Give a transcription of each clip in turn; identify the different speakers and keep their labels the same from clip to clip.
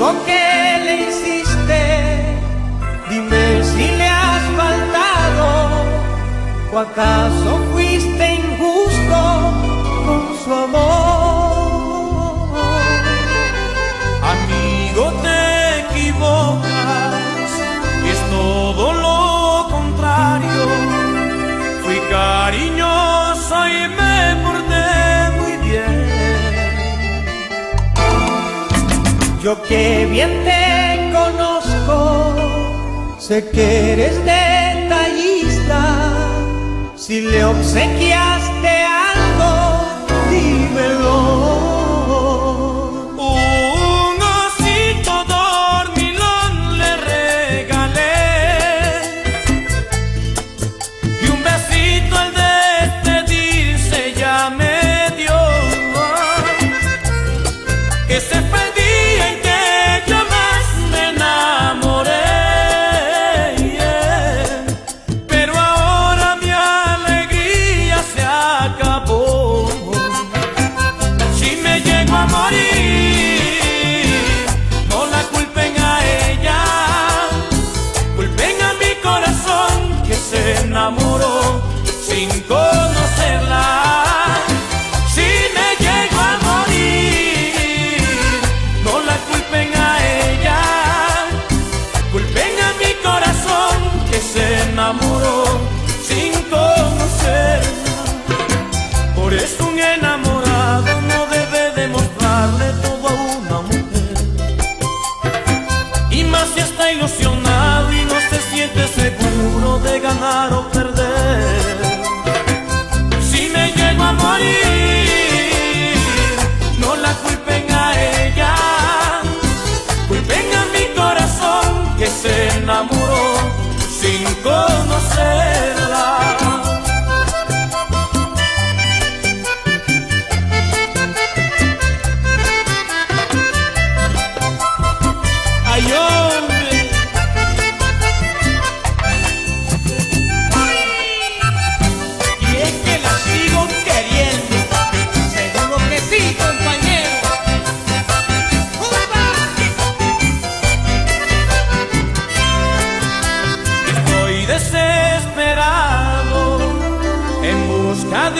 Speaker 1: amigo que le hiciste, dime si le has faltado o acaso fuiste injusto con su amor. Yo que bien te conozco, sé que eres detallista. Si le obsequiaste algo,
Speaker 2: enamoró sin conocerla. Si me llego a morir, no la culpen a ella, culpen a mi corazón que se enamoró sin conocerla. Por eso un enamorado no debe demostrarle todo a una mujer. Y más si está ilusionado y no se siente seguro de ganar o perder. Si me llego a morir, no la culpen a ella. Culpen a mi corazón que se enamoró sin conocerla.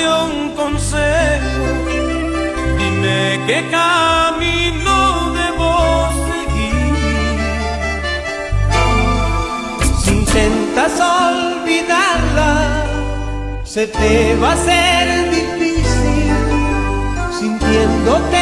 Speaker 2: De un consejo. Dime qué camino debo seguir.
Speaker 1: Si intentas olvidarla, se te va a hacer difícil. Sintiéndote